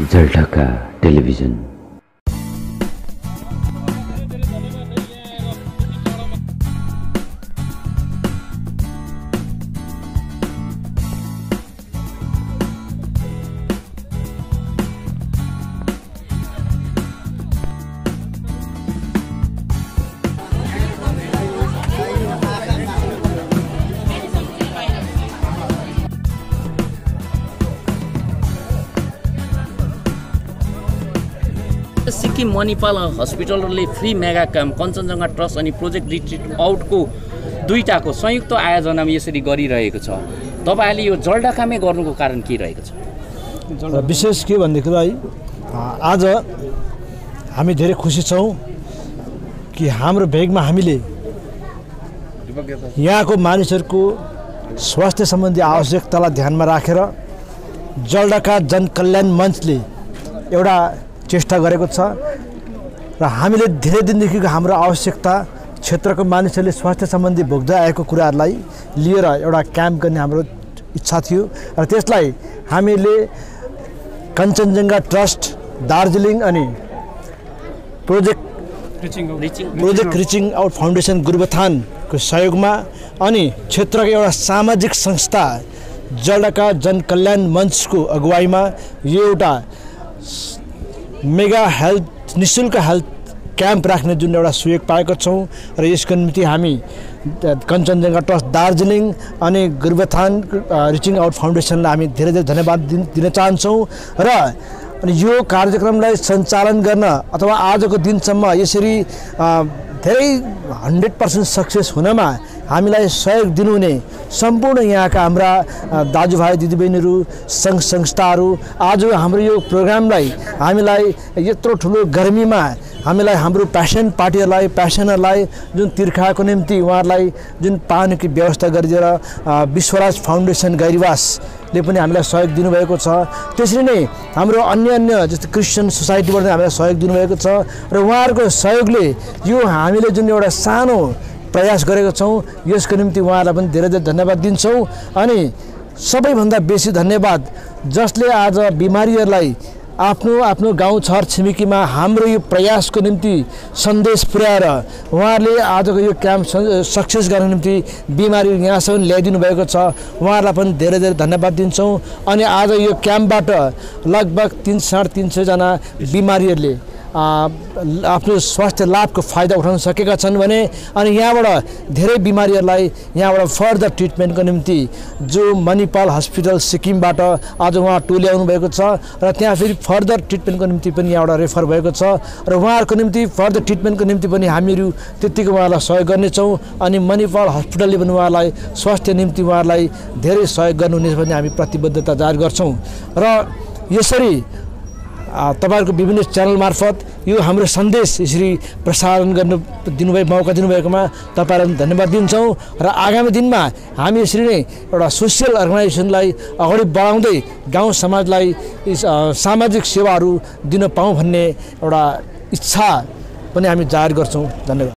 Jaldhaka television Sikkim Manipal हस्पिटलले free mega camp Kanchenjunga trust अनि project रिट्रिट आउटको दुईवटाको संयुक्त आयोजनामा यसरी गरिरहेको छ। तपाईँहरूले यो जलडाकामै गर्नुको कारण के रहेको छ? विशेष के भनेदेखिलाई आज हामी धेरै खुसी छौँ कि हाम्रो भेगमा हामीले यहाँको मानिसहरूको स्वास्थ्य सम्बन्धी आवश्यकतालाई ध्यानमा राखेर जलडका जनकल्याण मञ्चले एउटा चेष्टा गरेको छ। र हामीले धेरै दिनदेखिको हाम्रो आवश्यकता क्षेत्रको मानिसहरूले स्वास्थ्य सम्बन्धी भोग्दै आएको कुराहरूलाई लिएर एउटा क्याम्प गर्ने हाम्रो इच्छा थियो। र त्यसलाई हामीले कञ्चनजङ्घा ट्रस्ट दार्जिलिङ अनि project project reaching out foundation गुरुबथानको सहयोगमा अनि क्षेत्रको एउटा सामाजिक संस्था जलडका जनकल्याण मञ्चको अगुवाईमा यो एउटा मेगा हेल्थ निशुल्क हेल्थ क्याम्प राख्ने जुन एउटा सुयोग पाएको छौँ र यसको निम्ति हामी कञ्चनजङ्घा ट्रस्ट दार्जिलिङ अनि गुरुबथान रिचिङ आउट फाउन्डेसनलाई हामी धेरै धेरै धन्यवाद दिन दिन चाहन्छौँ र अनि यो कार्यक्रमलाई सञ्चालन गर्न अथवा आजको दिनसम्म यसरी धेरै हन्ड्रेड पर्सेन्ट सक्सेस हुनमा हामीलाई सहयोग दिनुहुने सम्पूर्ण यहाँका हाम्रा दाजुभाइ दिदीबहिनीहरू सङ्घ संस्थाहरू आज हाम्रो यो प्रोग्रामलाई हामीलाई यत्रो ठुलो गर्मीमा हामीलाई हाम्रो प्यासन पार्टीहरूलाई प्यासनहरूलाई जुन तिर्खाको निम्ति उहाँहरूलाई जुन पानीको व्यवस्था गरिदिएर विश्वराज फाउन्डेसन गैरिवासले पनि हामीलाई सहयोग दिनुभएको छ। त्यसरी नै हाम्रो अन्य अन्य जस्तो क्रिस्चियन सोसाइटीबाट हामीलाई सहयोग दिनुभएको छ र उहाँहरूको सहयोगले यो हामीले जुन एउटा सानो प्रयास गरेको छौँ। यसको निम्ति उहाँहरूलाई पनि धेरै धेरै धन्यवाद दिन्छौँ। अनि सबैभन्दा बेसी धन्यवाद जसले आज बिमारीहरूलाई आफ्नो आफ्नो गाउँ छर छिमेकीमा हाम्रो यो प्रयासको निम्ति सन्देश पुर्याएर उहाँहरूले आजको यो क्याम्प सक्सेस गर्ने निम्ति बिमारी यहाँसम्म ल्याइदिनु भएको छ। उहाँहरूलाई पनि धेरै धेरै धन्यवाद दिन्छौँ। अनि आज यो क्याम्पबाट लगभग तिन साढे तिन सयजना बिमारीहरूले आफ्नो स्वास्थ्य लाभको फाइदा उठाउन सकेका छन् भने अनि यहाँबाट धेरै बिमारीहरूलाई यहाँबाट फर्दर ट्रिटमेन्टको निम्ति जो मणिपाल हस्पिटल सिक्किमबाट आज उहाँ टोल्याउनु भएको छ र त्यहाँ फेरि फर्दर ट्रिटमेन्टको निम्ति पनि यहाँबाट रेफर भएको छ र उहाँहरूको निम्ति फर्दर ट्रिटमेन्टको निम्ति पनि हामीहरू त्यत्तिको उहाँलाई सहयोग गर्नेछौँ अनि मणिपाल हस्पिटलले पनि उहाँलाई स्वास्थ्य निम्ति उहाँहरूलाई धेरै सहयोग गर्नुहुनेछ भन्ने हामी प्रतिबद्धता जाहेर गर्छौँ। र यसरी तपाईँहरूको विभिन्न च्यानल मार्फत यो हाम्रो सन्देश यसरी प्रसारण गर्नु दिनुभए मौका दिनुभएकोमा तपाईँहरूलाई धन्यवाद दिन्छौँ र आगामी दिनमा हामी यसरी नै एउटा सोसियल अर्गनाइजेसनलाई अगाडि बढाउँदै गाउँ समाजलाई सामाजिक सेवाहरू दिन पाऊँ भन्ने एउटा इच्छा पनि हामी जाहेर गर्छौँ। धन्यवाद।